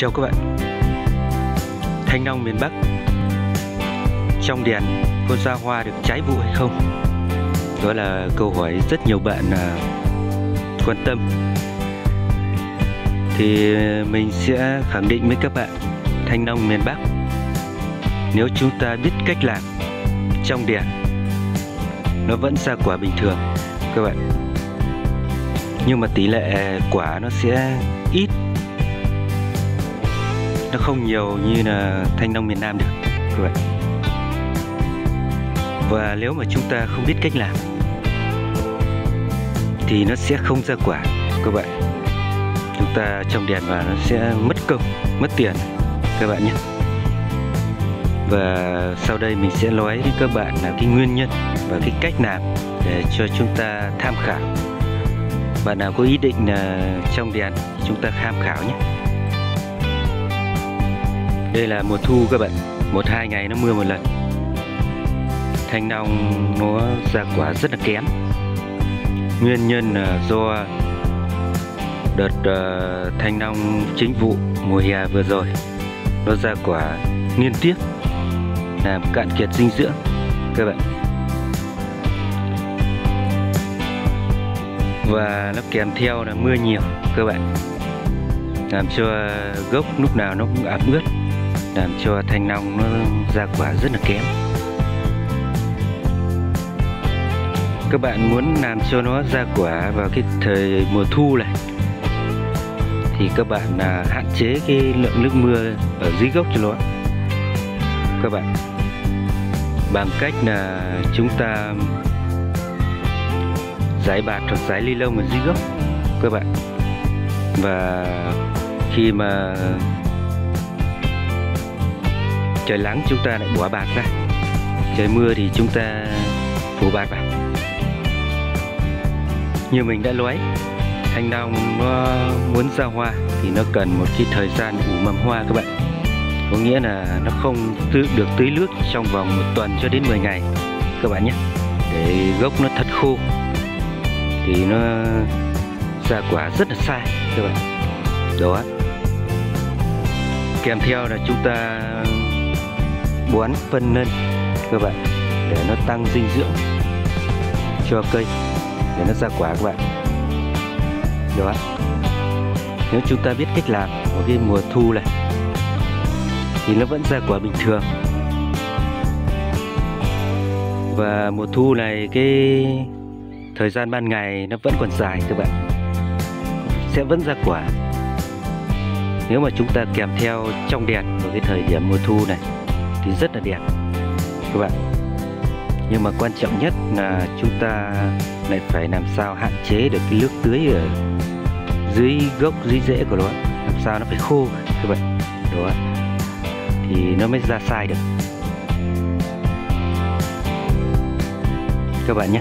Chào các bạn. Thanh Long miền Bắc. Trong đèn có ra hoa được trái vụ hay không? Đó là câu hỏi rất nhiều bạn à, quan tâm. Thì à, mình sẽ khẳng định với các bạn, Thanh Long miền Bắc. Nếu chúng ta biết cách làm trong đèn, Nó vẫn ra quả bình thường, các bạn. Nhưng mà tỷ lệ à, quả nó sẽ ít nó không nhiều như là thanh long miền Nam được. Các bạn và nếu mà chúng ta không biết cách làm, thì nó sẽ không ra quả, các bạn. Chúng ta trồng đèn và nó sẽ mất công, mất tiền, các bạn nhé. Và sau đây mình sẽ nói với các bạn là cái nguyên nhân và cái cách làm để cho chúng ta tham khảo. Bạn nào có ý định là trong đèn chúng ta tham khảo nhé đây là mùa thu các bạn. Một hai ngày nó mưa một lần. Thanh long nó ra quả rất là kém. Nguyên nhân là do đợt uh, thanh long chính vụ mùa hè vừa rồi. Nó ra quả liên tiếp làm cạn kiệt dinh dưỡng các bạn. Và nó kèm theo là mưa nhiều các bạn. Làm cho gốc lúc nào nó cũng ẩm ướt làm cho thanh long nó ra quả rất là kém. Các bạn muốn làm cho nó ra quả vào cái thời mùa thu này, thì các bạn là hạn chế cái lượng nước mưa ở dưới gốc cho nó. Các bạn, bằng cách là chúng ta giải bạt hoặc giải ly lông ở dưới gốc, các bạn. Và khi mà trời nắng chúng ta lại bỏ bạt ra. Trời mưa thì chúng ta phủ bạt vào. Như mình đã nói, thanh long nó muốn ra hoa thì nó cần một cái thời gian ủ mầm hoa các bạn. Có nghĩa là nó không tự được tưới nước trong vòng một tuần cho đến 10 ngày, các bạn nhé. Để gốc nó thật khô thì nó ra quả rất là sai, các bạn. Đó. Kèm theo là chúng ta bón phân nân, các bạn, để nó tăng dinh dưỡng cho cây, để nó ra quả, các bạn. Đó. Nếu chúng ta biết cách làm vào cái mùa thu này, thì nó vẫn ra quả bình thường. Và mùa thu này, cái thời gian ban ngày nó vẫn còn dài, các bạn. Sẽ vẫn ra quả. Nếu mà chúng ta kèm theo trong đèn vào cái thời điểm mùa thu này thì rất là đẹp. Các bạn. Nhưng mà quan trọng nhất là chúng ta lại phải làm sao hạn chế được cái nước tưới ở dưới gốc, dưới rễ của nó. Làm sao nó phải khô các bạn. Đó. Thì nó mới ra sai được. Các bạn nhé.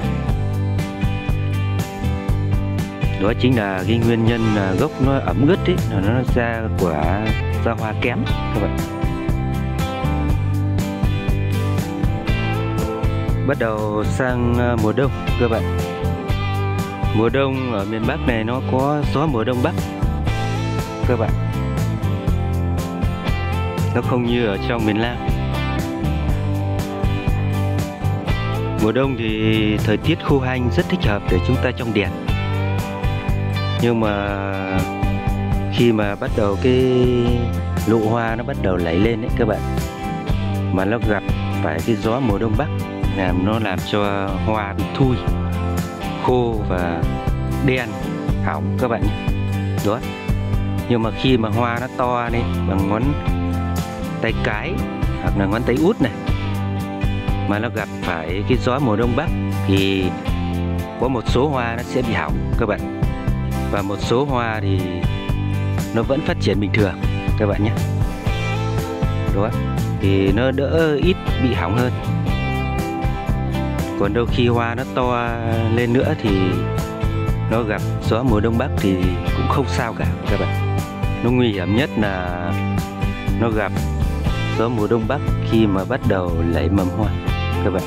Đó chính là cái nguyên nhân là gốc nó ẩm ướt ấy, là nó ra quả ra hoa kém, các bạn. Bắt đầu sang ờ, mùa đông các bạn. Mùa đông ở miền Bắc này nó có gió mùa đông bắc các bạn. Nó không như ở trong miền Nam. Mùa đông thì thời tiết khô hanh rất thích hợp để chúng ta trong đèn. Nhưng mà khi mà bắt đầu cái lụ hoa nó bắt đầu lẩy lên đấy các bạn, mà nó gặp phải cái gió mùa đông bắc làm, nó làm cho hoa bị thui, khô và đen hỏng các bạn nhé. Đó. Nhưng mà khi mà hoa nó to này bằng ngón tay cái, hoặc là ngón tay út này, mà nó gặp phải cái gió mùa đông bắc, thì có một số hoa nó sẽ bị hỏng các bạn. Và một số hoa thì nó vẫn phát triển bình thường các bạn nhé. Đó. Thì nó đỡ ít bị hỏng hơn còn đâu khi hoa nó to lên nữa thì nó gặp gió mùa đông bắc thì cũng không sao cả các bạn. Nó nguy hiểm nhất là nó gặp gió mùa đông bắc khi mà bắt đầu lấy mầm hoa các bạn.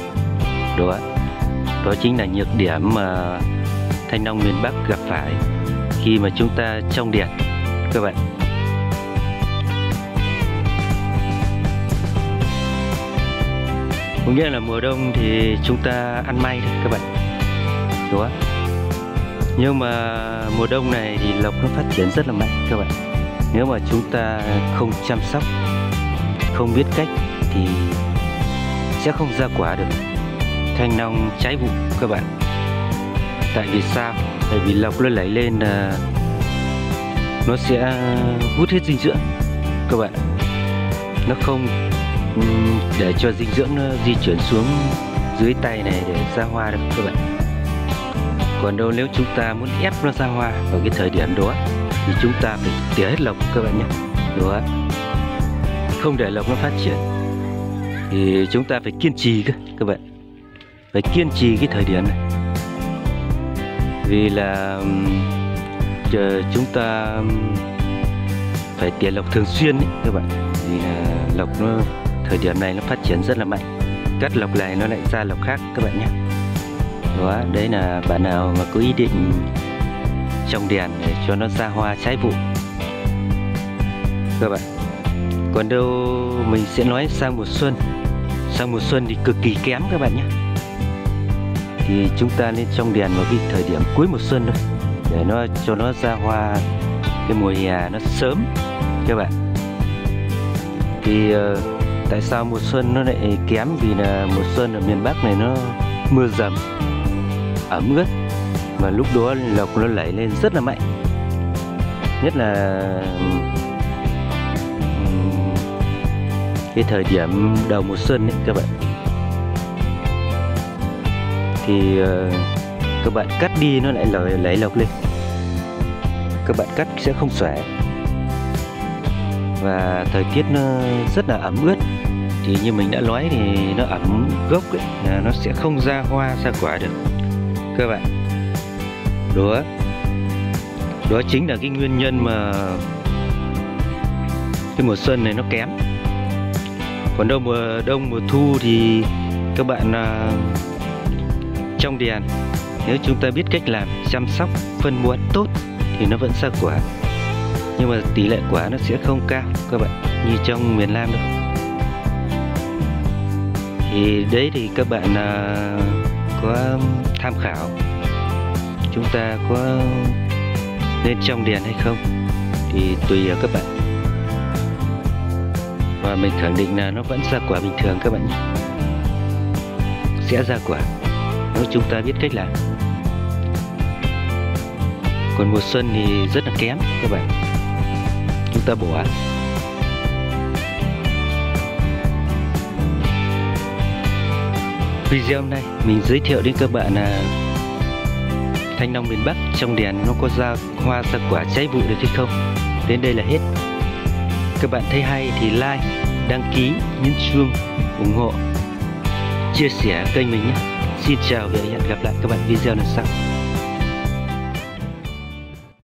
Đó đó chính là nhược điểm mà thanh long miền bắc gặp phải khi mà chúng ta trong điện các bạn. Có nghĩa là mùa đông thì chúng ta ăn may thôi, các bạn. Đúng không? nhưng mà mùa đông này thì lộc nó phát triển rất là mạnh, các bạn. Nếu mà chúng ta không chăm sóc, không biết cách thì sẽ không ra quả được. Thanh long trái vụ, các bạn. Tại vì sao? Tại vì lộc nó lấy lên là nó sẽ hút hết dinh dưỡng, các bạn. Nó không để cho dinh dưỡng nó di chuyển xuống dưới tay này để ra hoa được các bạn. Còn đâu nếu chúng ta muốn ép nó ra hoa vào cái thời điểm đó thì chúng ta phải tỉa hết lộc các bạn nhé. Đó. Không để lộc nó phát triển thì chúng ta phải kiên trì cơ các bạn. Phải kiên trì cái thời điểm này. Vì là chúng ta phải tỉa lộc thường xuyên ấy, các bạn. Vì là lộc nó thời điểm này nó phát triển rất là mạnh. Cắt lọc này nó lại ra lọc khác các bạn nhé. Đó đấy là bạn nào mà có ý định trồng đèn để cho nó ra hoa trái vụ? Các bạn còn đâu mình sẽ nói sang mùa xuân. Sang mùa xuân thì cực kỳ kém các bạn nhé. Thì chúng ta nên trồng đèn vào cái thời điểm cuối mùa xuân thôi để nó cho nó ra hoa cái mùa hè nó sớm các bạn. Thì uh, tại sao mùa xuân nó lại kém vì là mùa xuân ở miền Bắc này nó mưa dầm, ẩm ướt và lúc đó lộc nó lẩy lên rất là mạnh. Nhất là cái thời điểm đầu mùa xuân ấy các bạn. Thì ờ, các bạn cắt đi nó lại lẩy lộc lên. Các bạn cắt sẽ không xòe và thời tiết nó rất là ẩm ướt. Thì như mình đã nói thì nó ẩm gốc ấy, là nó sẽ không ra hoa ra quả được. Các bạn đó đó chính là cái nguyên nhân mà cái mùa xuân này nó kém. Còn đâu mùa đông mùa thu thì các bạn à, trong đèn nếu chúng ta biết cách làm chăm sóc phân bón tốt thì nó vẫn ra quả nhưng mà tỷ lệ quả nó sẽ không cao các bạn như trong miền Nam đâu. Thì đấy thì các bạn à, có tham khảo chúng ta có nên trong đèn hay không thì tùy ở các bạn. Và mình khẳng định là nó vẫn ra quả bình thường các bạn nhé. Sẽ ra quả nếu chúng ta biết cách làm. Còn mùa xuân thì rất là kém các bạn chúng ta bỏ video hôm nay mình giới thiệu đến các bạn là thanh long miền Bắc trong đèn nó có ra hoa ra quả trái vụ được hay không? Đến đây là hết. Các bạn thấy hay thì like, đăng ký nhấn chuông ủng hộ, chia sẻ kênh mình nhé. Xin chào và hẹn gặp lại các bạn video lần sau.